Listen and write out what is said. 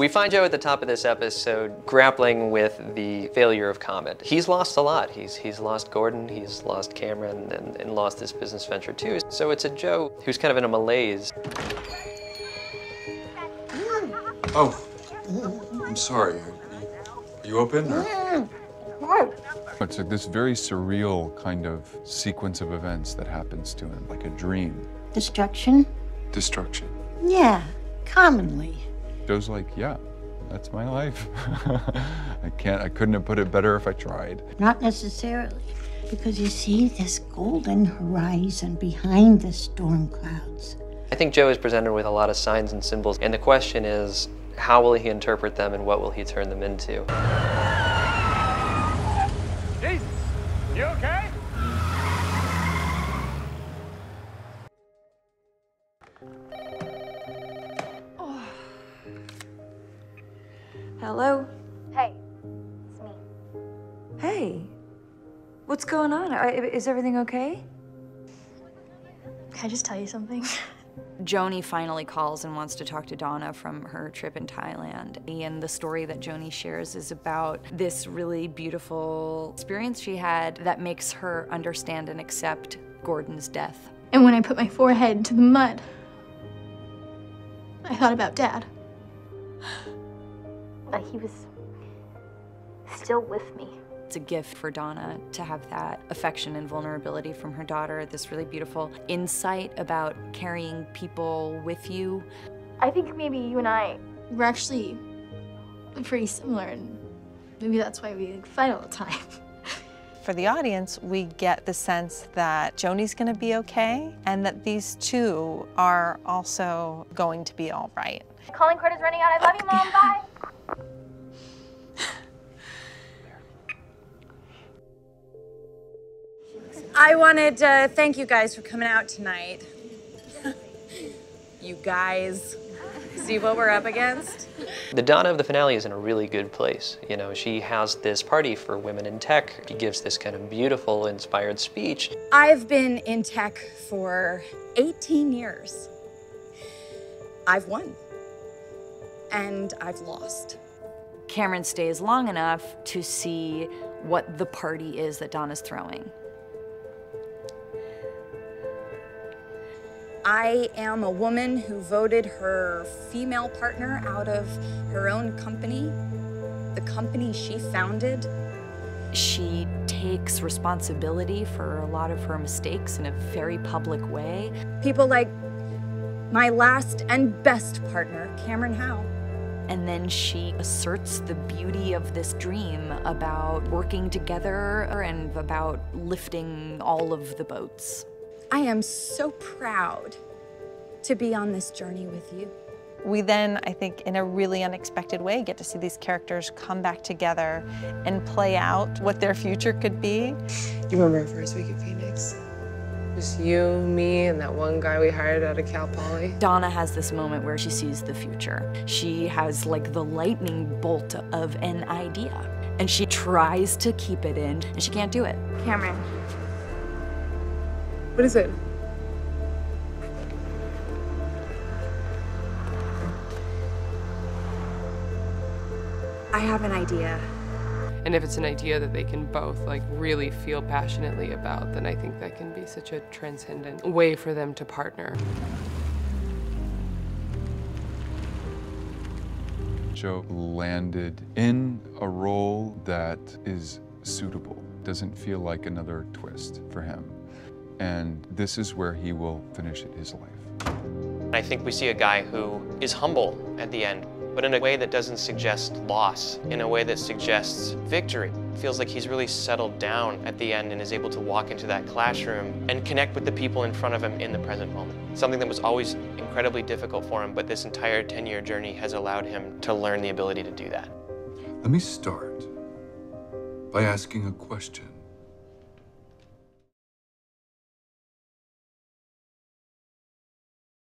We find Joe at the top of this episode grappling with the failure of Comet. He's lost a lot. He's, he's lost Gordon, he's lost Cameron, and, and lost this business venture too. So it's a Joe who's kind of in a malaise. Oh, I'm sorry. Are you open? Or? It's like this very surreal kind of sequence of events that happens to him, like a dream. Destruction? Destruction. Yeah, commonly. Joe's like, yeah, that's my life. I can't, I couldn't have put it better if I tried. Not necessarily. Because you see this golden horizon behind the storm clouds. I think Joe is presented with a lot of signs and symbols, and the question is, how will he interpret them and what will he turn them into? Jesus, you okay? Hello? Hey, it's me. Hey. What's going on? I- Is everything okay? Can I just tell you something? Joni finally calls and wants to talk to Donna from her trip in Thailand. And the story that Joni shares is about this really beautiful experience she had that makes her understand and accept Gordon's death. And when I put my forehead to the mud, I thought about Dad. But he was still with me. It's a gift for Donna to have that affection and vulnerability from her daughter, this really beautiful insight about carrying people with you. I think maybe you and I were actually pretty similar, and maybe that's why we like, fight all the time. For the audience, we get the sense that Joni's going to be okay and that these two are also going to be all right. Calling card is running out. I love you, Mom. Bye. I wanted to thank you guys for coming out tonight. you guys see what we're up against? The Donna of the finale is in a really good place. You know, she has this party for women in tech. She gives this kind of beautiful, inspired speech. I've been in tech for 18 years. I've won. And I've lost. Cameron stays long enough to see what the party is that Donna's throwing. I am a woman who voted her female partner out of her own company, the company she founded. She takes responsibility for a lot of her mistakes in a very public way. People like my last and best partner, Cameron Howe. And then she asserts the beauty of this dream about working together and about lifting all of the boats. I am so proud to be on this journey with you. We then, I think, in a really unexpected way, get to see these characters come back together and play out what their future could be. You remember our first week at Phoenix? Just you, me, and that one guy we hired out of Cal Poly. Donna has this moment where she sees the future. She has like the lightning bolt of an idea, and she tries to keep it in, and she can't do it. Cameron, What is it? I have an idea. And if it's an idea that they can both like really feel passionately about, then I think that can be such a transcendent way for them to partner. Joe landed in a role that is suitable, doesn't feel like another twist for him. And this is where he will finish his life. I think we see a guy who is humble at the end, but in a way that doesn't suggest loss, in a way that suggests victory. It feels like he's really settled down at the end and is able to walk into that classroom and connect with the people in front of him in the present moment. Something that was always incredibly difficult for him, but this entire 10-year journey has allowed him to learn the ability to do that. Let me start by asking a question.